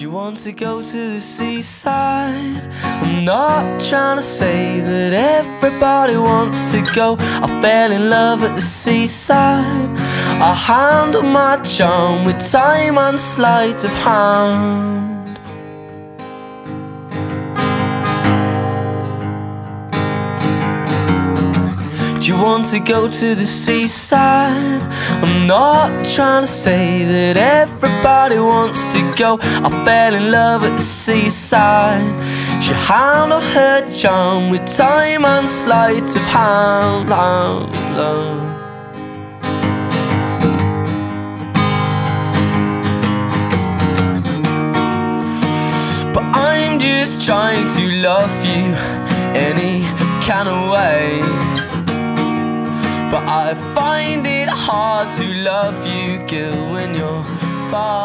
You want to go to the seaside? I'm not trying to say that everybody wants to go. I fell in love at the seaside. I handle my charm with time and sleight of hand. You want to go to the seaside? I'm not trying to say that everybody wants to go. I fell in love at the seaside. She handled her charm with time and sleight of hand. Love. But I'm just trying to love you any kind of way. But I find it hard to love you, girl, when you're far